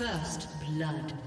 First blood.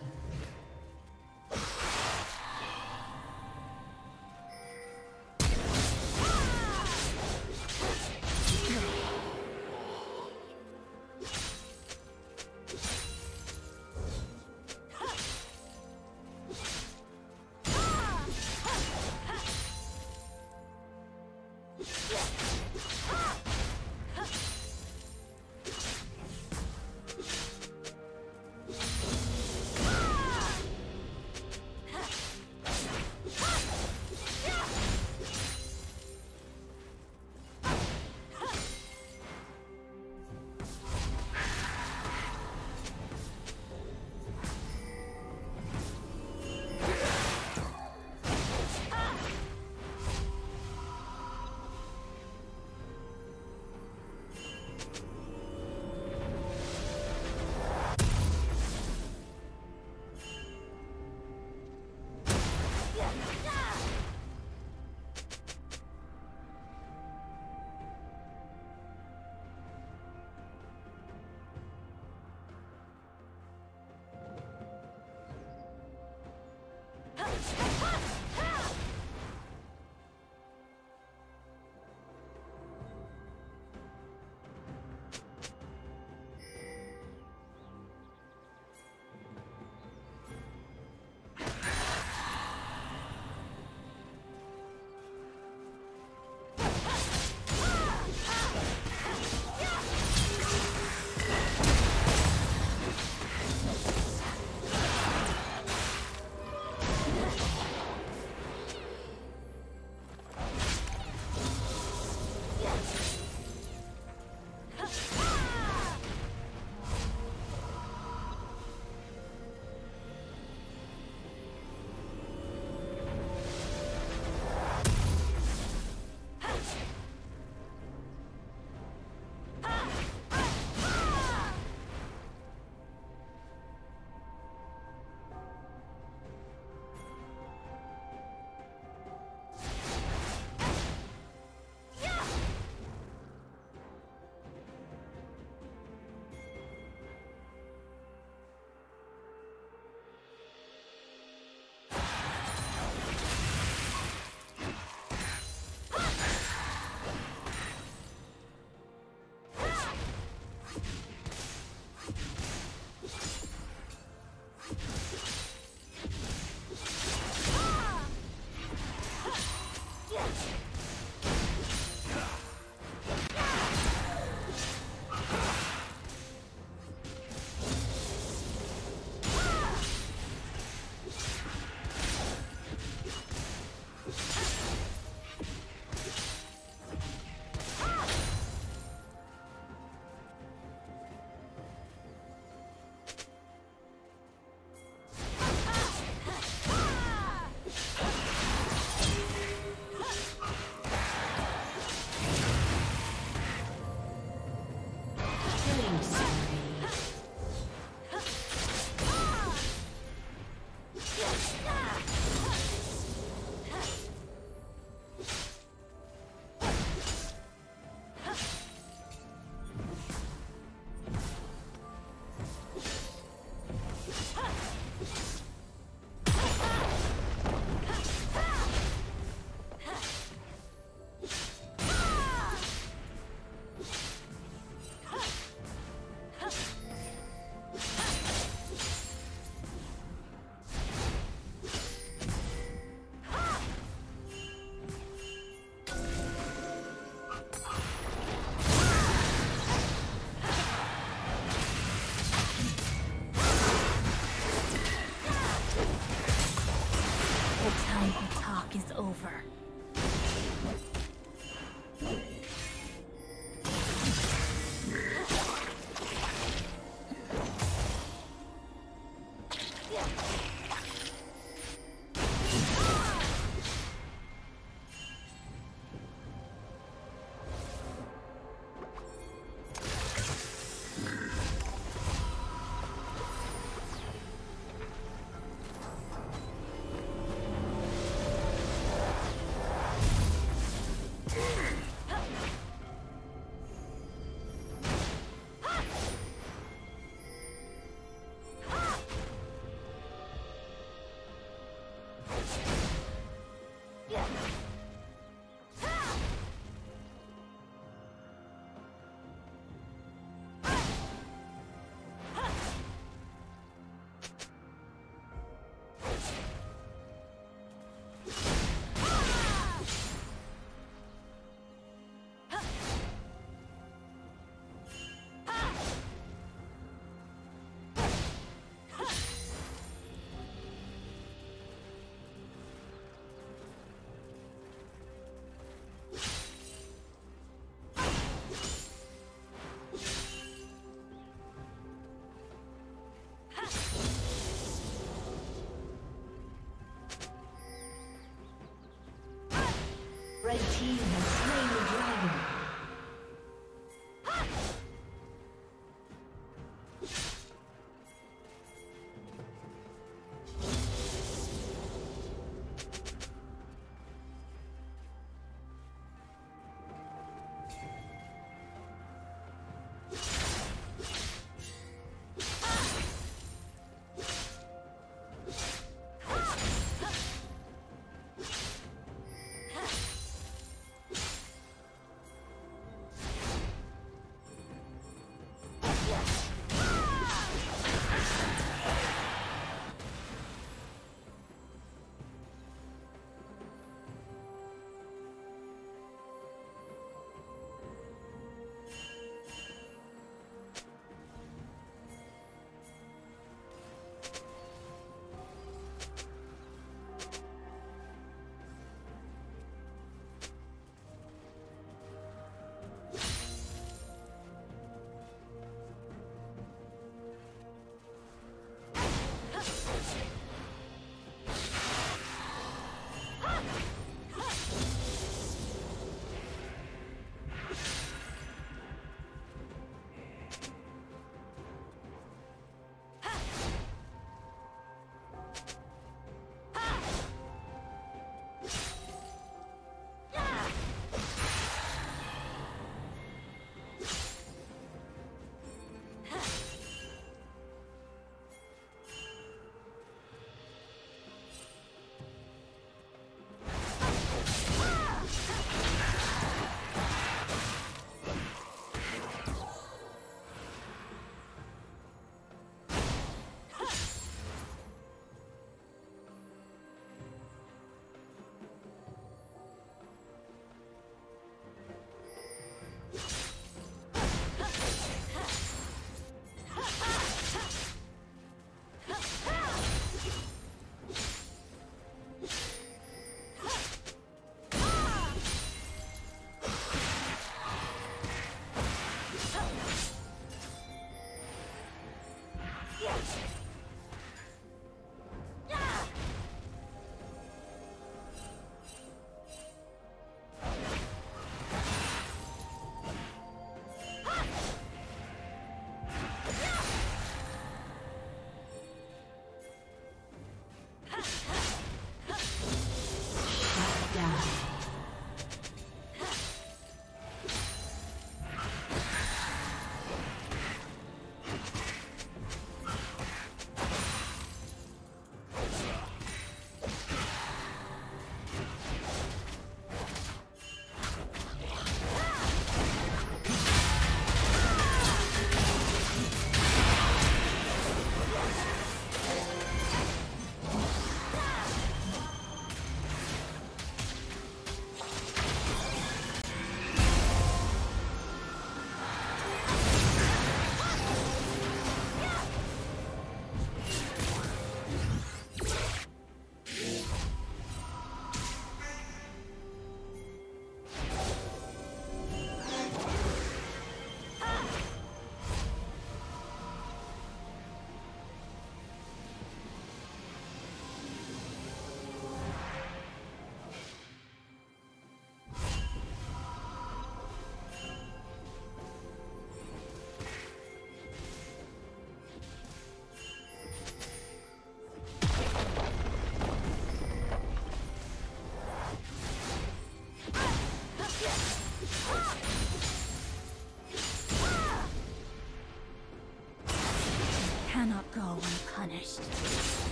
Spree.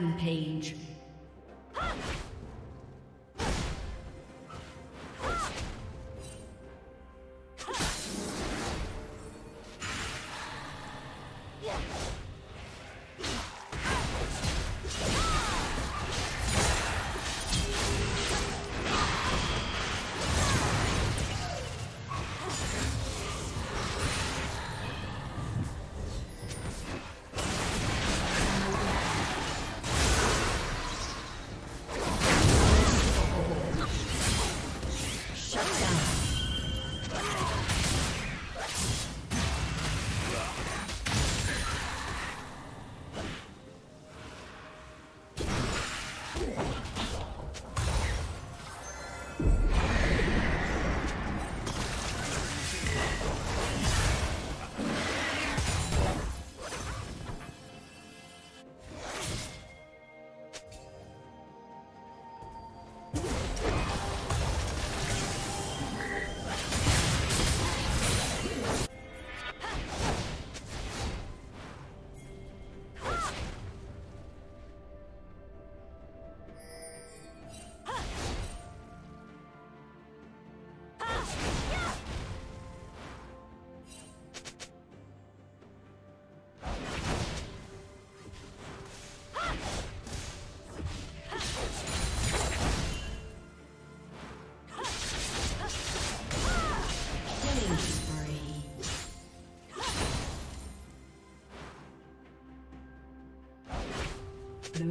Rampage.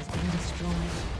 has been destroyed.